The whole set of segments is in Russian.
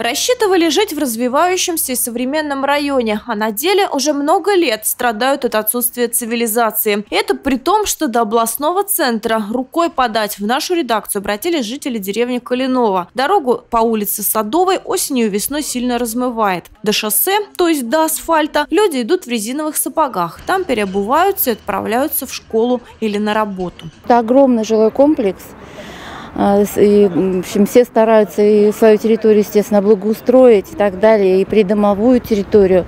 Рассчитывали жить в развивающемся и современном районе, а на деле уже много лет страдают от отсутствия цивилизации. Это при том, что до областного центра рукой подать в нашу редакцию обратились жители деревни Калинова. Дорогу по улице Садовой осенью и весной сильно размывает. До шоссе, то есть до асфальта, люди идут в резиновых сапогах. Там переобуваются и отправляются в школу или на работу. Это огромный жилой комплекс – и, в общем, все стараются и свою территорию, естественно, благоустроить и так далее, и придомовую территорию.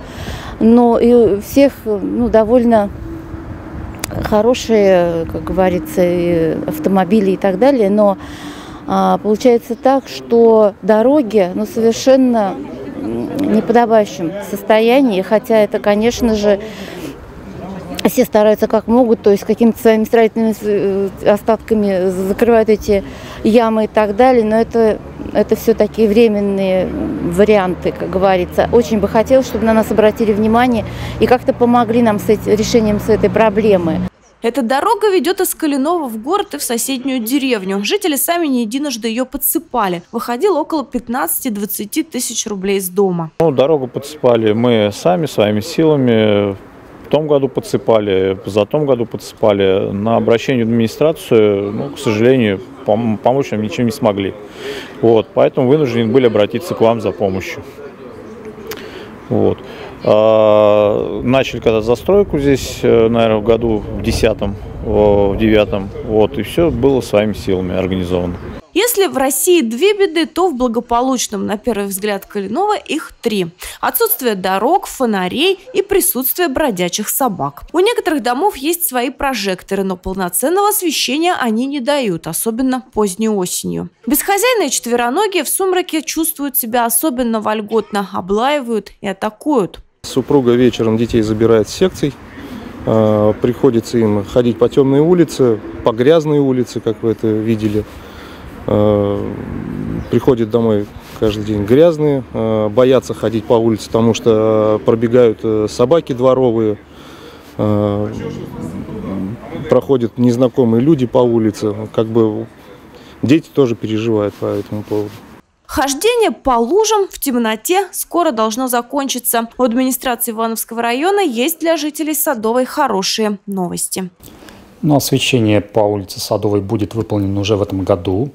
Но и у всех ну, довольно хорошие, как говорится, и автомобили и так далее. Но а, получается так, что дороги ну, совершенно неподобающем состоянии, хотя это, конечно же, все стараются как могут, то есть какими-то своими строительными э, остатками закрывают эти ямы и так далее, но это, это все такие временные варианты, как говорится. Очень бы хотелось, чтобы на нас обратили внимание и как-то помогли нам с этим, решением с этой проблемы. Эта дорога ведет из Калинова в город и в соседнюю деревню. Жители сами не единожды ее подсыпали. Выходило около 15-20 тысяч рублей из дома. Ну, дорогу подсыпали мы сами, своими силами том году подсыпали, за том году подсыпали. На обращение в администрацию, ну, к сожалению, пом помочь нам ничем не смогли. Вот, поэтому вынуждены были обратиться к вам за помощью. Вот. А, начали когда застройку здесь, э, наверное, в году в десятом, в девятом. Вот, и все было своими силами организовано. Если в России две беды, то в благополучном, на первый взгляд, Калинова их три. Отсутствие дорог, фонарей и присутствие бродячих собак. У некоторых домов есть свои прожекторы, но полноценного освещения они не дают, особенно поздней осенью. Бесхозяйные четвероногие в сумраке чувствуют себя особенно вольготно, облаивают и атакуют. Супруга вечером детей забирает с секций, а, приходится им ходить по темной улице, по грязной улице, как вы это видели. Э, приходят домой каждый день грязные, э, боятся ходить по улице, потому что пробегают э, собаки дворовые, проходят незнакомые люди по улице. Как бы дети тоже переживают по этому поводу. Хождение по лужам в темноте скоро должно закончиться. У администрации Ивановского района есть для жителей Садовой хорошие новости. Но освещение по улице Садовой будет выполнено уже в этом году.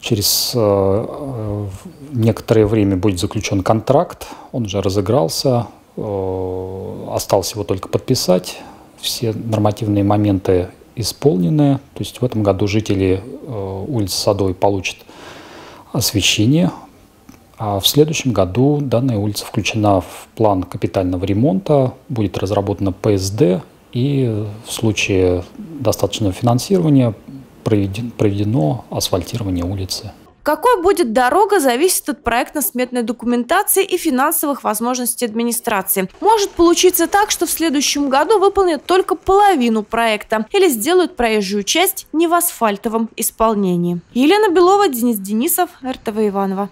Через э, некоторое время будет заключен контракт, он уже разыгрался, э, осталось его только подписать. Все нормативные моменты исполнены. То есть в этом году жители э, улицы Садовой получат освещение, а в следующем году данная улица включена в план капитального ремонта, будет разработана ПСД и в случае достаточного финансирования проведено асфальтирование улицы. Какой будет дорога, зависит от проектно-сметной документации и финансовых возможностей администрации. Может получиться так, что в следующем году выполнят только половину проекта или сделают проезжую часть не в асфальтовом исполнении. Елена Белова, Денис Денисов, РТВ Иванова.